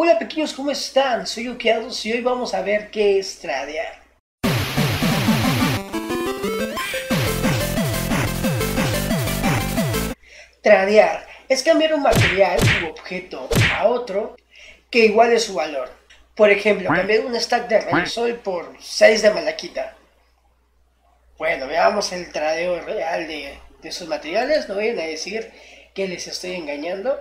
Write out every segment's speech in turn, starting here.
Hola pequeños, ¿cómo están? Soy Ukeados y hoy vamos a ver qué es tradear. Tradear es cambiar un material u objeto a otro que iguale su valor. Por ejemplo, cambiar un stack de rayosol por 6 de malaquita. Bueno, veamos el tradeo real de, de sus materiales. No vayan a decir que les estoy engañando.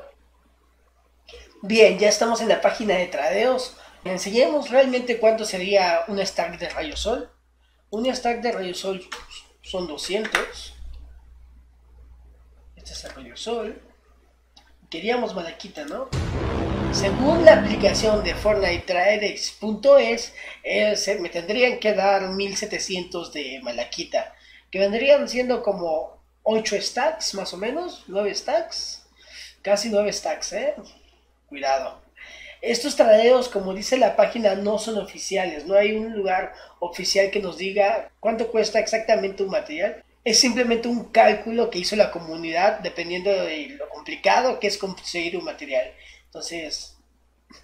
Bien, ya estamos en la página de tradeos. Enseñemos realmente cuánto sería un stack de rayosol. Un stack de rayosol son 200. Este es el rayosol. Queríamos malaquita, ¿no? Según la aplicación de Fortnite Tradex.es, eh, me tendrían que dar 1700 de malaquita, que vendrían siendo como 8 stacks más o menos, 9 stacks, casi 9 stacks, ¿eh? Cuidado. Estos tradeos, como dice la página, no son oficiales. No hay un lugar oficial que nos diga cuánto cuesta exactamente un material. Es simplemente un cálculo que hizo la comunidad dependiendo de lo complicado que es conseguir un material. Entonces,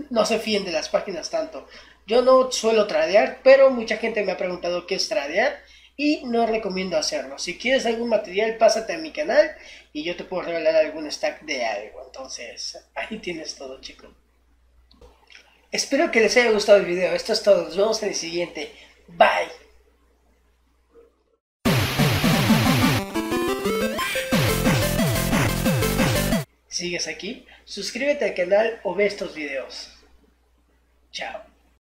no se fíen de las páginas tanto. Yo no suelo tradear, pero mucha gente me ha preguntado qué es tradear y no recomiendo hacerlo. Si quieres algún material, pásate a mi canal y yo te puedo regalar algún stack de algo. Entonces, ahí tienes todo, chicos. Espero que les haya gustado el video. Esto es todo. Nos vemos en el siguiente. Bye. ¿Sigues aquí? Suscríbete al canal o ve estos videos. Chao.